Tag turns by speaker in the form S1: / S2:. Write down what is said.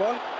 S1: ball.